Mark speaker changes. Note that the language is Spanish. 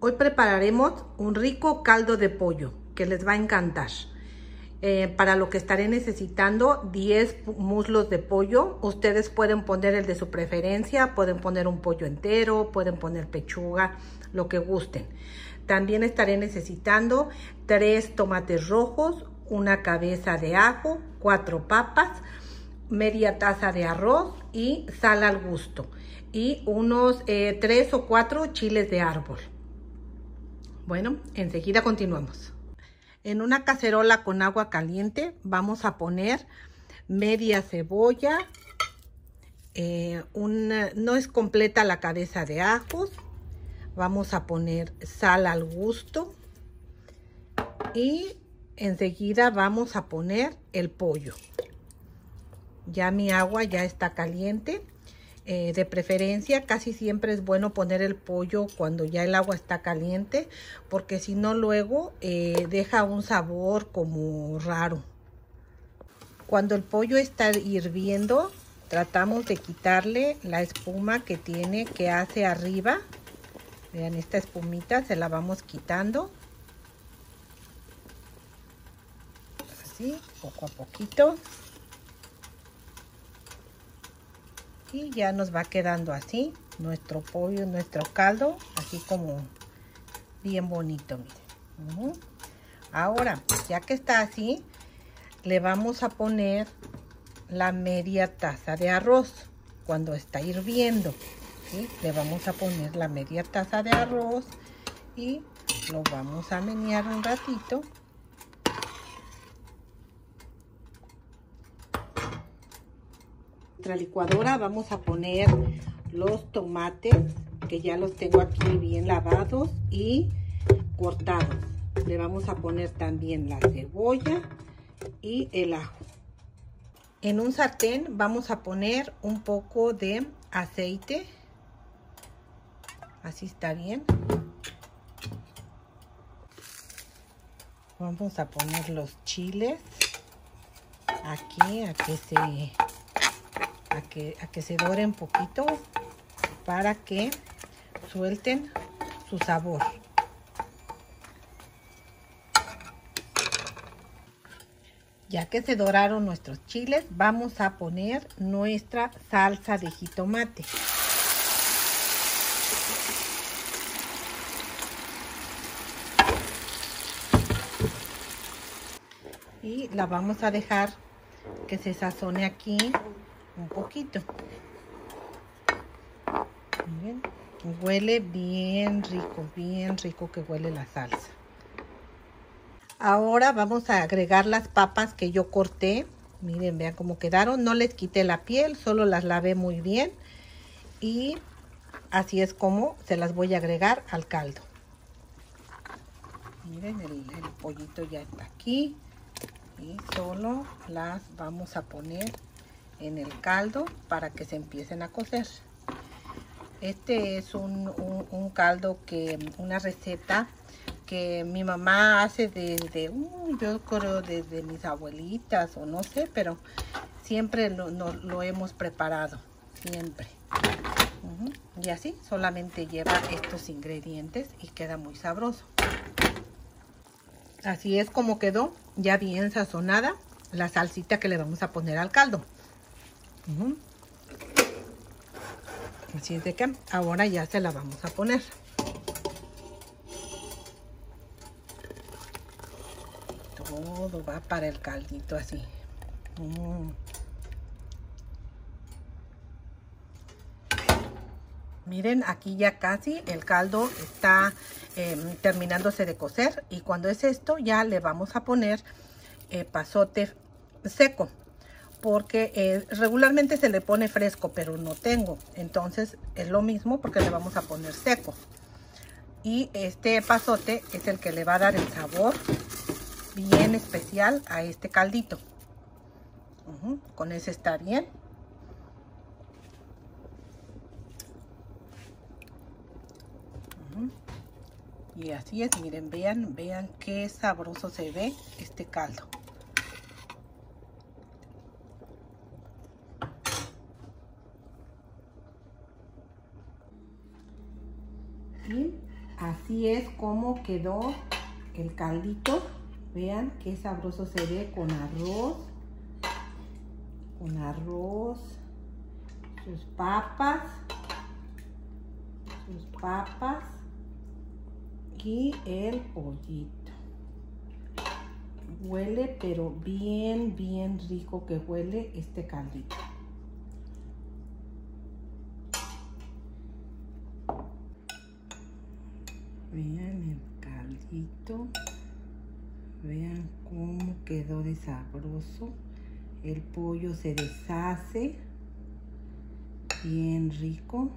Speaker 1: Hoy prepararemos un rico caldo de pollo que les va a encantar. Eh, para lo que estaré necesitando 10 muslos de pollo. Ustedes pueden poner el de su preferencia, pueden poner un pollo entero, pueden poner pechuga, lo que gusten. También estaré necesitando 3 tomates rojos, una cabeza de ajo, 4 papas, media taza de arroz y sal al gusto. Y unos 3 eh, o 4 chiles de árbol. Bueno, enseguida continuamos. En una cacerola con agua caliente vamos a poner media cebolla, eh, no es completa la cabeza de ajos, vamos a poner sal al gusto y enseguida vamos a poner el pollo. Ya mi agua ya está caliente eh, de preferencia casi siempre es bueno poner el pollo cuando ya el agua está caliente porque si no luego eh, deja un sabor como raro. Cuando el pollo está hirviendo tratamos de quitarle la espuma que tiene que hace arriba. Vean esta espumita se la vamos quitando. Así, poco a poquito. Y ya nos va quedando así nuestro pollo, nuestro caldo, así como bien bonito, miren. Ahora, ya que está así, le vamos a poner la media taza de arroz cuando está hirviendo. Le vamos a poner la media taza de arroz y lo vamos a menear un ratito licuadora vamos a poner los tomates que ya los tengo aquí bien lavados y cortados. Le vamos a poner también la cebolla y el ajo. En un sartén vamos a poner un poco de aceite. Así está bien. Vamos a poner los chiles aquí a que se que, a que se doren poquito para que suelten su sabor. Ya que se doraron nuestros chiles, vamos a poner nuestra salsa de jitomate. Y la vamos a dejar que se sazone aquí un poquito. Huele bien rico, bien rico que huele la salsa. Ahora vamos a agregar las papas que yo corté. Miren, vean cómo quedaron. No les quité la piel, solo las lavé muy bien. Y así es como se las voy a agregar al caldo. Miren, el, el pollito ya está aquí. Y solo las vamos a poner en el caldo para que se empiecen a cocer. Este es un, caldo que, una receta que mi mamá hace desde, yo creo desde mis abuelitas o no sé, pero siempre lo, lo hemos preparado, siempre. Y así solamente lleva estos ingredientes y queda muy sabroso. Así es como quedó, ya bien sazonada la salsita que le vamos a poner al caldo. Así es de que ahora ya se la vamos a poner. Todo va para el caldito así. Mm. Miren, aquí ya casi el caldo está em, terminándose de cocer. Y cuando es esto, ya le vamos a poner eh, pasote seco porque eh, regularmente se le pone fresco, pero no tengo. Entonces es lo mismo porque le vamos a poner seco. Y este pasote es el que le va a dar el sabor bien especial a este caldito. Con ese está bien. Y así es, miren, vean, vean qué sabroso se ve este caldo. Así es como quedó el caldito. Vean qué sabroso se ve con arroz. Con arroz. Sus papas. Sus papas. Y el pollito. Huele, pero bien, bien rico que huele este caldito. Vean el Vean cómo quedó de sabroso. El pollo se deshace. Bien rico.